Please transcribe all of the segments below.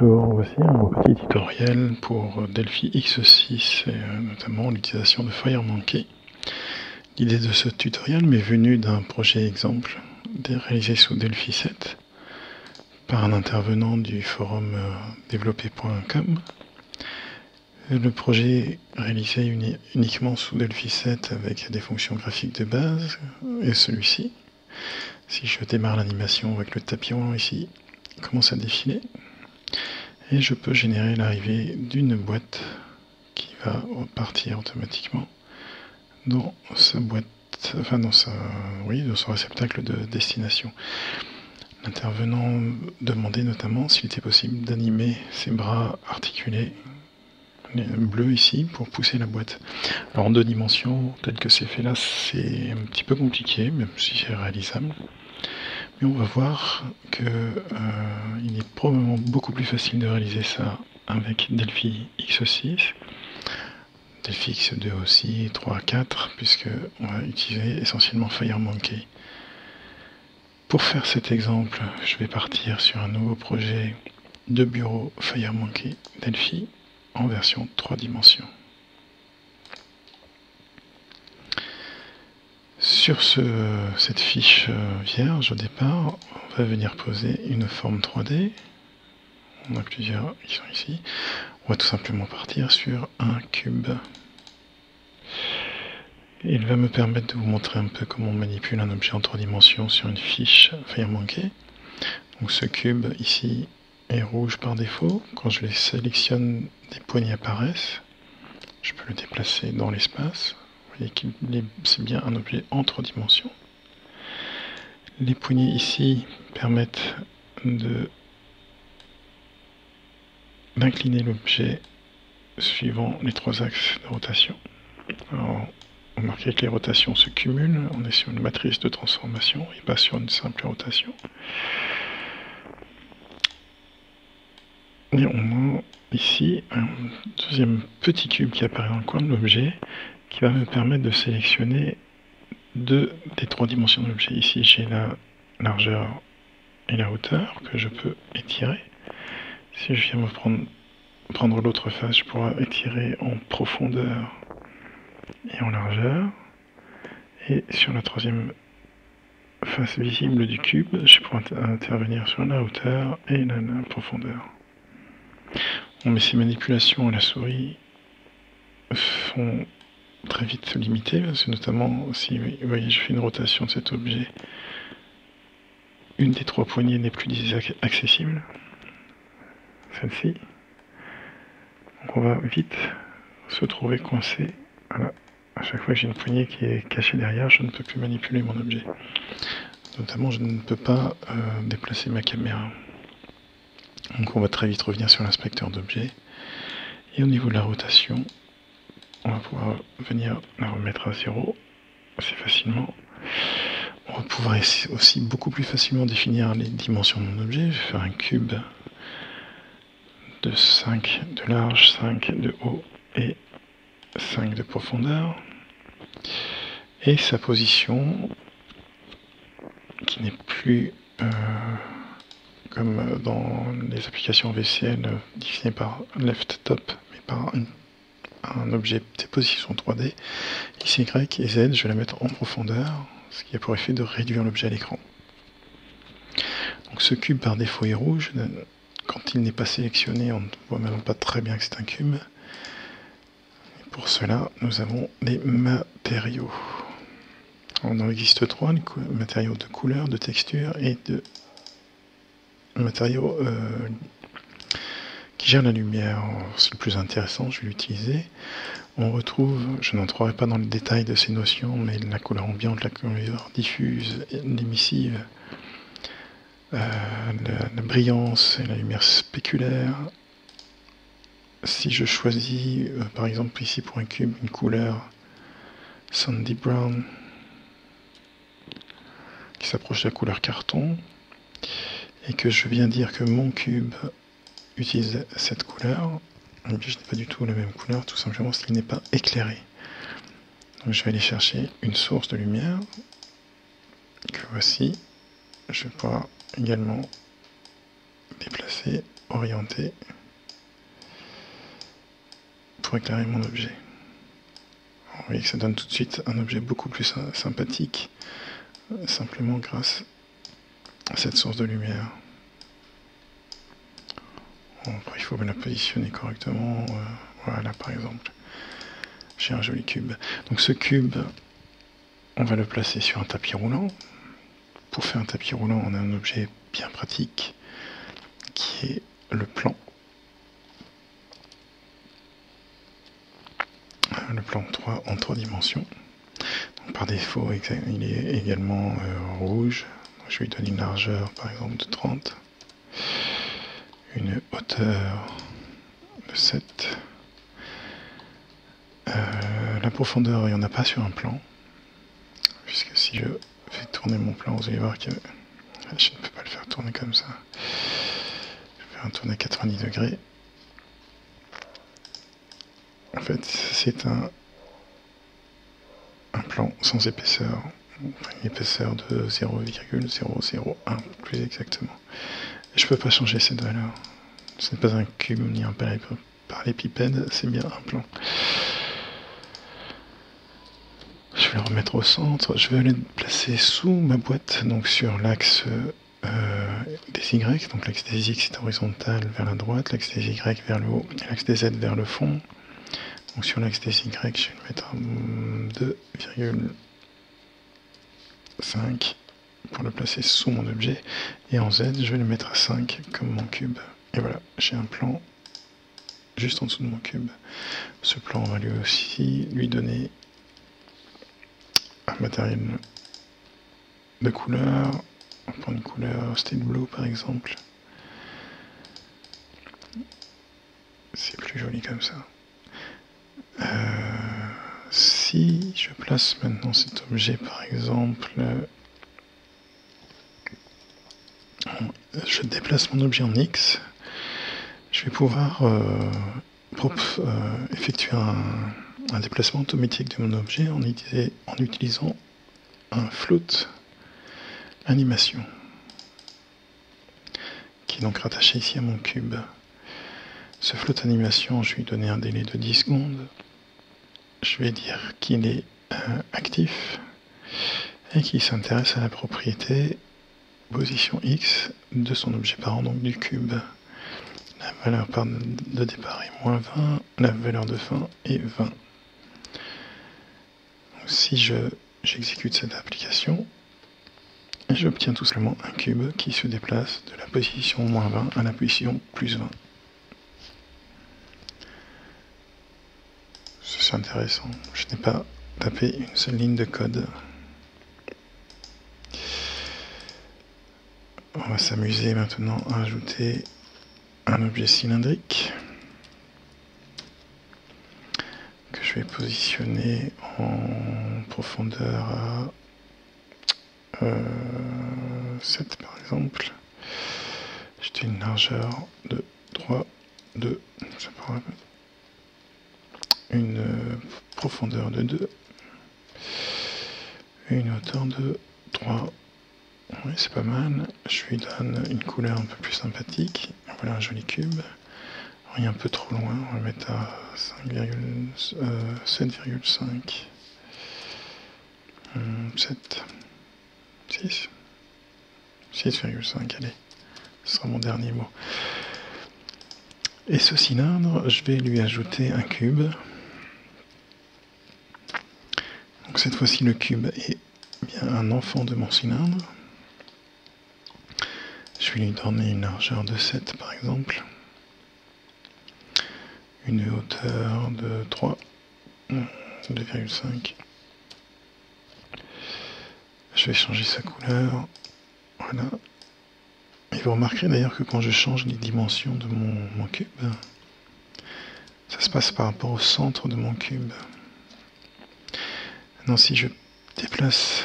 Bonjour, voici un petit tutoriel pour Delphi X6 et euh, notamment l'utilisation de FireMonkey. L'idée de ce tutoriel m'est venue d'un projet exemple réalisé sous Delphi 7 par un intervenant du forum euh, développé.com. Le projet réalisé uniquement sous Delphi 7 avec des fonctions graphiques de base est celui-ci. Si je démarre l'animation avec le tapis ici, commence à défiler et je peux générer l'arrivée d'une boîte qui va partir automatiquement dans sa boîte, enfin dans sa, oui, dans son réceptacle de destination. L'intervenant demandait notamment s'il était possible d'animer ses bras articulés bleus ici pour pousser la boîte. Alors en deux dimensions, tel que c'est fait là, c'est un petit peu compliqué, même si c'est réalisable. Mais on va voir qu'il euh, est probablement beaucoup plus facile de réaliser ça avec Delphi X6, Delphi X2 aussi, 3, 4, puisque on va utiliser essentiellement FireMonkey. Pour faire cet exemple, je vais partir sur un nouveau projet de bureau FireMonkey Delphi en version 3 dimensions. Sur cette fiche euh, vierge au départ, on va venir poser une forme 3D. On a plusieurs qui sont ici. On va tout simplement partir sur un cube. Il va me permettre de vous montrer un peu comment on manipule un objet en trois dimensions sur une fiche FireMonkey. Donc ce cube ici est rouge par défaut. Quand je les sélectionne, des poignées apparaissent. Je peux le déplacer dans l'espace c'est bien un objet en trois dimensions. Les poignées ici permettent d'incliner l'objet suivant les trois axes de rotation. Alors, remarquez que les rotations se cumulent, on est sur une matrice de transformation et pas sur une simple rotation. Et ici un deuxième petit cube qui apparaît dans le coin de l'objet qui va me permettre de sélectionner deux des trois dimensions de l'objet. Ici, j'ai la largeur et la hauteur que je peux étirer. Si je viens me prendre, prendre l'autre face, je pourrais étirer en profondeur et en largeur. Et sur la troisième face visible du cube, je pourrais intervenir sur la hauteur et la, profondeur. On met ces manipulations à la souris font très vite se limiter, parce que notamment si vous voyez je fais une rotation de cet objet, une des trois poignées n'est plus accessible, celle-ci. On va vite se trouver coincé. À chaque fois que j'ai une poignée qui est cachée derrière, je ne peux plus manipuler mon objet. Notamment, je ne peux pas euh, déplacer ma caméra. Donc on va très vite revenir sur l'inspecteur d'objet. Et au niveau de la rotation, on va pouvoir venir la remettre à zéro assez facilement. On va pouvoir aussi beaucoup plus facilement définir les dimensions de mon objet. Je vais faire un cube de 5 de large, 5 de haut et 5 de profondeur. Et sa position qui n'est plus euh, comme dans les applications VCL définies par left top, mais par une un objet de position 3D, ici Y et Z, je vais la mettre en profondeur, ce qui a pour effet de réduire l'objet à l'écran. Donc ce cube par défaut est rouge, quand il n'est pas sélectionné, on ne voit même pas très bien que c'est un cube. pour cela, nous avons les matériaux. On en existe trois, matériaux de couleur, de texture et de matériaux euh, gère la lumière. C'est le plus intéressant, je vais l'utiliser. On retrouve, je n'entrerai pas dans le détail de ces notions, mais la couleur ambiante, la couleur diffuse, l'émissive, euh, la, brillance et la lumière spéculaire. Si je choisis, euh, par exemple ici pour un cube, une couleur sandy brown, qui s'approche de la couleur carton, et que je viens dire que mon cube utilise cette couleur, je n'ai pas du tout la même couleur, tout simplement parce qu'il n'est pas éclairé. Donc je vais aller chercher une source de lumière, que voici. Je vais pouvoir également déplacer orienter pour éclairer mon objet. Vous voyez que ça donne tout de suite un objet beaucoup plus sympathique, simplement grâce à cette source de lumière. Il faut la positionner correctement. Euh, voilà, par exemple. J'ai un joli cube. Donc ce cube, on va le placer sur un tapis roulant. Pour faire un tapis roulant, on a un objet bien pratique qui est le plan. Le plan 3 en 3 dimensions. par défaut, il est également euh, rouge. Je lui donne une largeur par exemple de 30, une hauteur de 7. Euh, la profondeur, il n'y en a pas sur un plan. Puisque si je fais tourner mon plan, vous allez voir que je ne peux pas le faire tourner comme ça. Je vais faire un tourner à 90 degrés. En fait, c'est un, un plan sans épaisseur. Une épaisseur de 0,001 plus exactement. Je peux pas changer cette valeur. Ce n'est pas un cube ni un parallépipède, c'est bien un plan. Je vais le remettre au centre. Je vais le placer sous ma boîte, donc sur l'axe euh, des Y. Donc l'axe des X est horizontal vers la droite, l'axe des Y vers le haut, l'axe des Z vers le fond. Donc sur l'axe des Y, je vais le mettre à 2,5 pour le placer sous mon objet. Et en Z, je vais le mettre à 5 comme mon cube. Et voilà, j'ai un plan juste en dessous de mon cube. Ce plan, va lui aussi lui donner matériel de couleur. On prend une couleur Steel Blue par exemple. C'est plus joli comme ça. Euh, si je place maintenant cet objet par exemple, je déplace mon objet en X, je vais pouvoir euh, euh, effectuer un, déplacement automatique de mon objet en, utilisant un float animation qui est donc rattaché ici à mon cube. Ce float animation, je vais lui donner un délai de 10 secondes. Je vais dire qu'il est euh, actif et qu'il s'intéresse à la propriété position X de son objet parent, donc du cube. La valeur de départ est moins 20, la valeur de fin est 20 si j'exécute cette application, j'obtiens tout simplement un cube qui se déplace de la position moins 20 à la position plus 20. C'est intéressant. Je n'ai pas tapé une seule ligne de code. On va s'amuser maintenant à ajouter un objet cylindrique. je vais positionner en profondeur à 7 euh, par exemple. J'ai une largeur de 3, 2, une profondeur de 2, une hauteur de 3. Oui, c'est pas mal. Je lui donne une couleur un peu plus sympathique. Voilà un joli cube un peu trop loin, on va mettre à 7,5. 7. 6. 6,5, allez. Ce sera mon dernier mot. Et ce cylindre, je vais lui ajouter un cube. Donc cette fois-ci, le cube est bien un enfant de mon cylindre. Lui donner une largeur de 7 par exemple une hauteur de 3, 2,5. Je vais changer sa couleur. Voilà. Et vous remarquerez d'ailleurs que quand je change les dimensions de mon, cube, ça se passe par rapport au centre de mon cube. Maintenant, si je déplace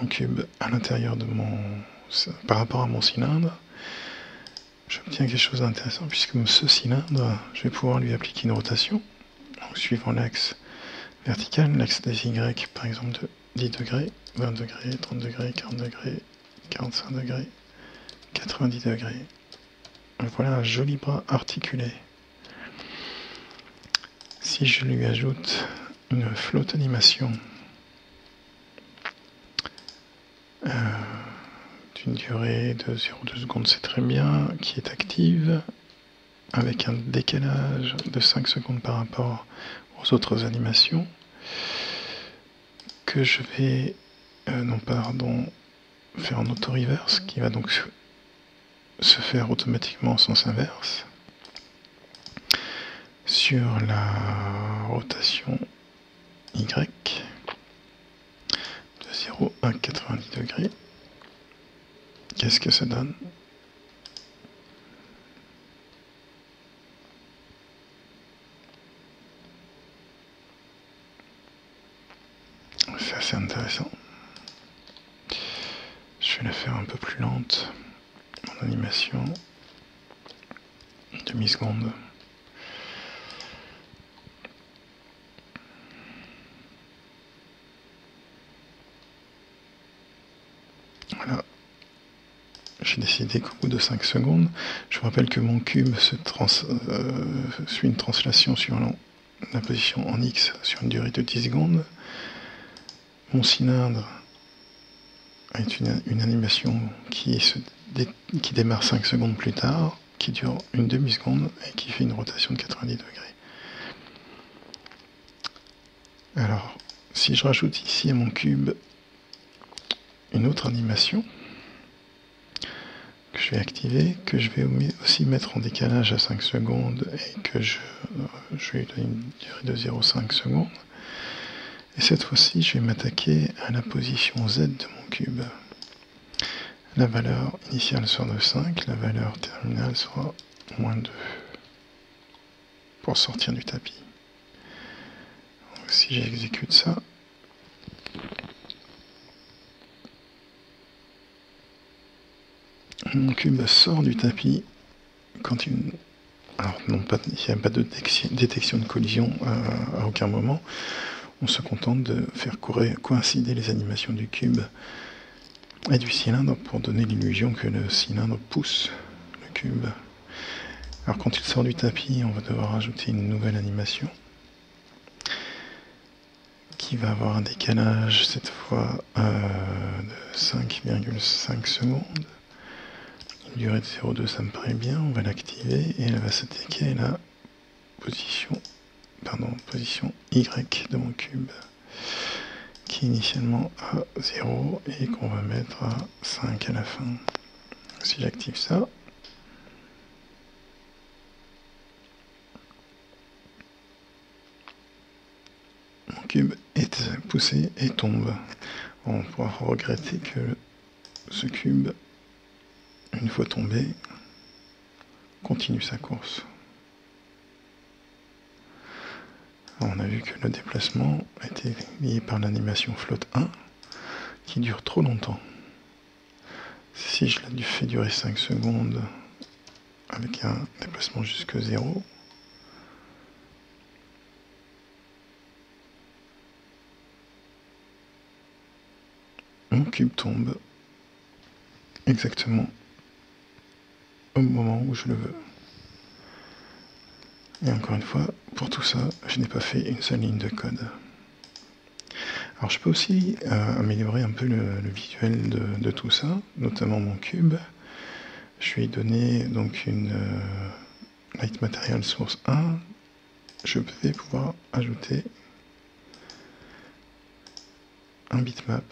mon cube à l'intérieur de mon... par rapport à mon cylindre, j'obtiens quelque chose d'intéressant puisque ce cylindre, je vais pouvoir lui appliquer une rotation, donc suivant l'axe vertical, l'axe des Y par exemple de 10 degrés, 20 degrés, 30 degrés, 40 degrés, 45 degrés, 90 degrés. Voilà un joli bras articulé. Si je lui ajoute une flotte animation d'une durée de 0,2 secondes, c'est très bien, qui est active, avec un décalage de 5 secondes par rapport aux autres animations, que je vais, euh, non pardon, faire en auto-reverse, qui va donc se faire automatiquement en sens inverse sur la rotation Y de 0 à 90 degrés. Qu'est-ce que ça donne? C'est assez intéressant. Je vais la faire un peu plus lente, mon animation, une demi-seconde. Voilà. J'ai décidé qu'au bout de 5 secondes, je vous rappelle que mon cube se euh, suit une translation sur la position en X sur une durée de 10 secondes. Mon cylindre est une, animation qui, se qui démarre 5 secondes plus tard, qui dure une demi-seconde et qui fait une rotation de 90 degrés. Alors, si je rajoute ici à mon cube une autre animation je vais activer, que je vais aussi mettre en décalage à 5 secondes et que je, je lui donne une durée de 0,5 secondes, et cette fois-ci, je vais m'attaquer à la position Z de mon cube. La valeur initiale sera de 5, la valeur terminale sera moins 2 pour sortir du tapis. si j'exécute ça, mon cube sort du tapis quand il... N'y a pas de détection de collision à aucun moment on se contente de faire coïncider les animations du cube et du cylindre pour donner l'illusion que le cylindre pousse le cube. Alors quand il sort du tapis, on va devoir ajouter une nouvelle animation qui va avoir un décalage cette fois euh, de 5,5 secondes. Durée de 0,2 ça me paraît bien, on va l'activer et elle va s'attaquer à la position pardon, position Y de mon cube qui est initialement à 0 et qu'on va mettre à 5 à la fin. Si j'active ça, mon cube est poussé et tombe. On pourra regretter que ce cube, une fois tombé, continue sa course. on a vu que le déplacement était lié par l'animation flotte 1 qui dure trop longtemps. Si je l'ai fait durer 5 secondes avec un déplacement jusque 0, mon cube tombe exactement au moment où je le veux. Et encore une fois, pour tout ça, je n'ai pas fait une seule ligne de code. Alors je peux aussi euh, améliorer un peu le, visuel de, tout ça, notamment mon cube. Je lui ai donné donc une euh, Light Material Source 1. Je vais pouvoir ajouter un bitmap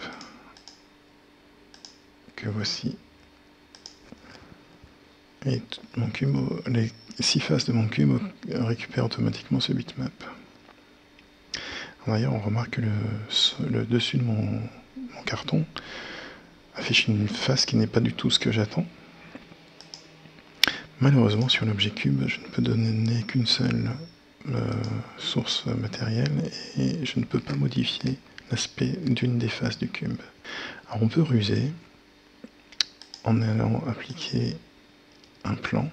que voici et mon cube, les six faces de mon cube récupèrent automatiquement ce bitmap. D'ailleurs, on remarque que le, dessus de mon, carton affiche une face qui n'est pas du tout ce que j'attends. Malheureusement, sur l'objet cube, je ne peux donner qu'une seule euh, source matérielle et je ne peux pas modifier l'aspect d'une des faces du cube. Alors on peut ruser en allant appliquer un plan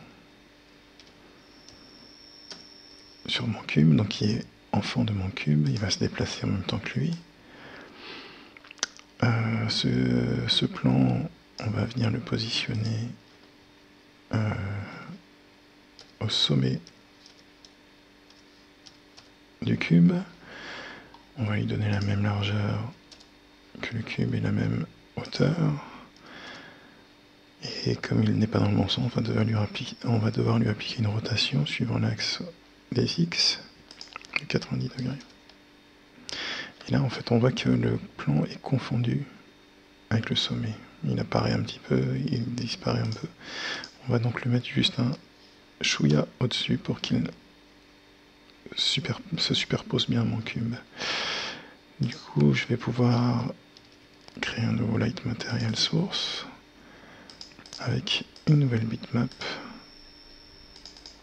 sur mon cube, donc qui est enfant de mon cube, il va se déplacer en même temps que lui. Euh, ce, plan on va venir le positionner euh, au sommet du cube. On va lui donner la même largeur que le cube et la même hauteur. Et comme il n'est pas dans le bon sens, on va devoir lui appliquer, une rotation suivant l'axe des X de 90 degrés. Et là, en fait, on voit que le plan est confondu avec le sommet. Il apparaît un petit peu, il disparaît un peu. On va donc le mettre juste un chouïa au-dessus pour qu'il se superpose bien à mon cube. Du coup, je vais pouvoir créer un nouveau light material source avec une nouvelle bitmap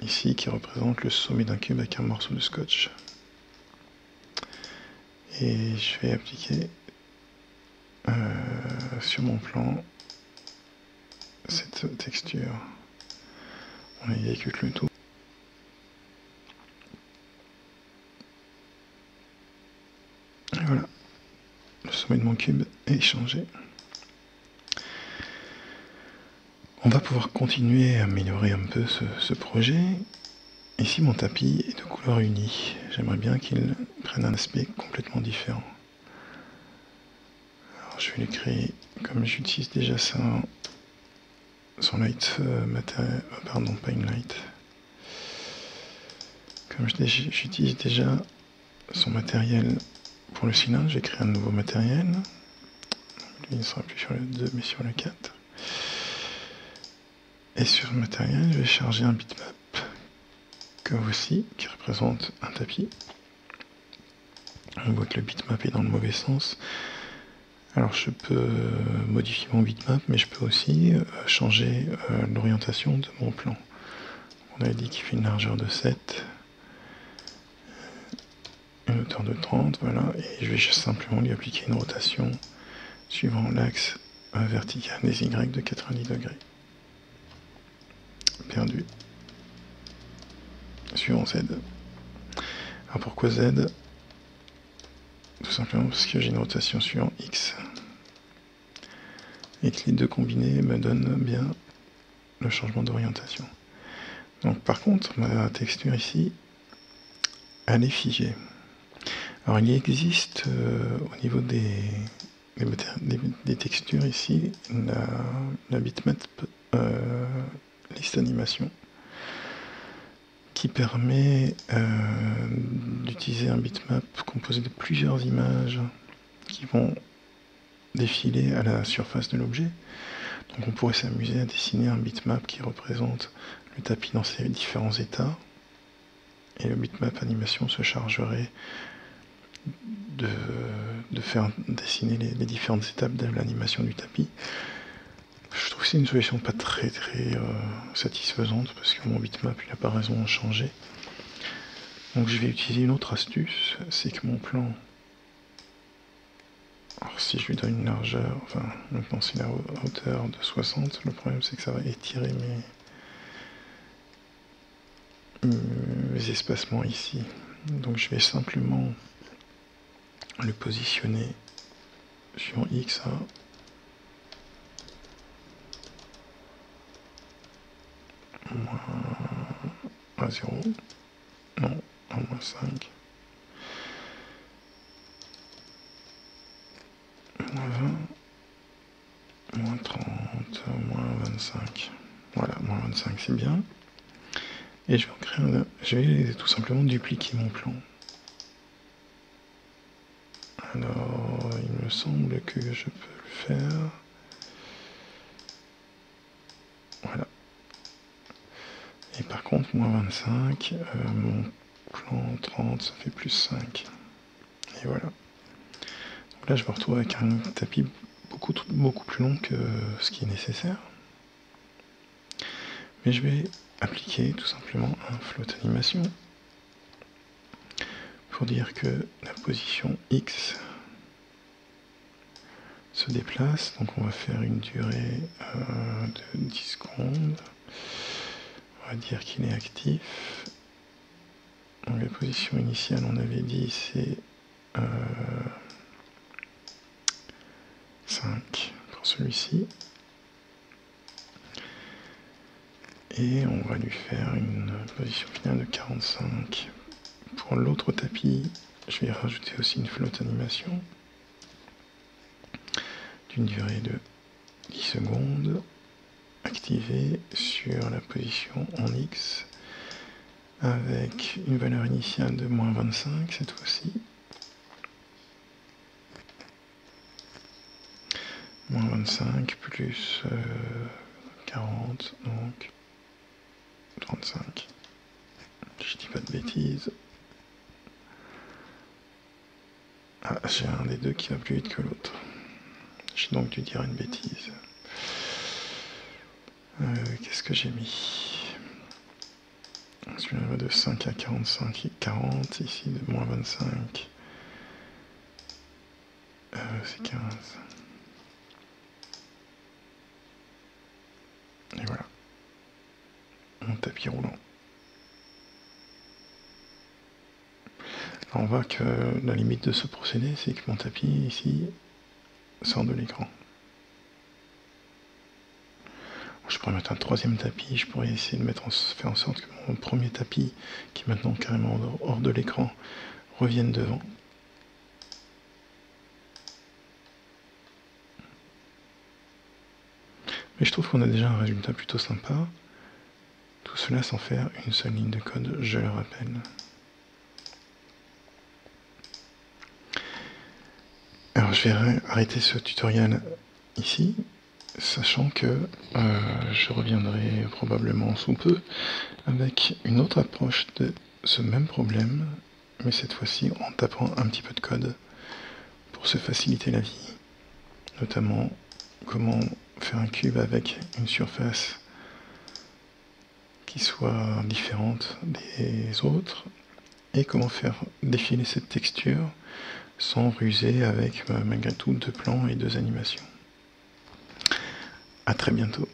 ici qui représente le sommet d'un cube avec un morceau de scotch. Et je vais appliquer euh, sur mon plan cette texture. On exécute le tout. Et voilà, le sommet de mon cube est changé. On va pouvoir continuer à améliorer un peu ce, projet. Ici, mon tapis est de couleur unie. J'aimerais bien qu'il prenne un aspect complètement différent. Alors, je vais lui créer, comme j'utilise déjà son light euh, matériel, euh, pardon, pas une light. Comme j'utilise déjà son matériel pour le cylindre, j'ai créé un nouveau matériel. Lui, il ne sera plus sur le 2, mais sur le 4. Et sur le matériel, je vais charger un bitmap que voici, qui représente un tapis. On voit que le bitmap est dans le mauvais sens. Alors je peux modifier mon bitmap, mais je peux aussi euh, changer euh, l'orientation de mon plan. On a dit qu'il fait une largeur de 7, une hauteur de 30, voilà, et je vais simplement lui appliquer une rotation suivant l'axe euh, vertical des Y de 90 degrés perdu. Suivant Z. Pourquoi Z? Tout simplement parce que j'ai une rotation suivant X. Et que les deux combinés me donnent bien le changement d'orientation. Donc par contre, ma texture ici, elle est figée. Alors il existe euh, au niveau des, textures ici la, la bitmap euh, liste animation qui permet euh, d'utiliser un bitmap composé de plusieurs images qui vont défiler à la surface de l'objet. On pourrait s'amuser à dessiner un bitmap qui représente le tapis dans ses différents états et le bitmap animation se chargerait de, faire dessiner les différentes étapes de l'animation du tapis c'est une solution pas très très euh, satisfaisante parce que mon bitmap il n'a pas raison de changer. Donc je vais utiliser une autre astuce, c'est que mon plan, alors si je lui donne une largeur, enfin maintenant c'est la hauteur de 60, le problème c'est que ça va étirer mes, mes espacements ici. Donc je vais simplement le positionner sur X moins 0, non, à moins 5, moins 20, moins 30, moins 25. Voilà, moins 25 c'est bien. Et je vais, créer je vais tout simplement dupliquer mon plan. Alors, il me semble que je peux le faire. Moins 25, euh, mon plan 30, ça fait plus 5. Et voilà. Donc là, je me retrouve avec un tapis beaucoup, beaucoup plus long que ce qui est nécessaire. Mais je vais appliquer tout simplement un float animation pour dire que la position X se déplace. Donc on va faire une durée euh, de 10 secondes va dire qu'il est actif. Donc la position initiale, on avait dit, c'est euh, 5 pour celui-ci. Et on va lui faire une position finale de 45. Pour l'autre tapis, je vais rajouter aussi une flotte animation d'une durée de 10 secondes activée sur la position en X avec une valeur initiale de moins 25 cette fois-ci. Moins 25 plus 40, euh, donc 35. Je dis pas de bêtises. Ah, j'ai un des deux qui va plus vite que l'autre. J'ai donc dû dire une bêtise. Euh, qu'est-ce que j'ai mis? Celui-là va de 5 à 45 et 40, ici de moins 25. Euh, c'est 15. Et voilà. Mon tapis roulant. on voit que la limite de ce procédé, c'est que mon tapis ici sort de l'écran. Je pourrais mettre un troisième tapis, je pourrais essayer de mettre faire en sorte que mon premier tapis, qui est maintenant carrément hors de l'écran, revienne devant. Mais je trouve qu'on a déjà un résultat plutôt sympa. Tout cela sans faire une seule ligne de code, je le rappelle. Alors je vais arrêter ce tutoriel ici sachant que euh, je reviendrai probablement sous peu avec une autre approche de ce même problème, mais cette fois-ci en tapant un petit peu de code pour se faciliter la vie, notamment comment faire un cube avec une surface qui soit différente des autres et comment faire défiler cette texture sans ruser avec malgré tout deux plans et deux animations. À très bientôt.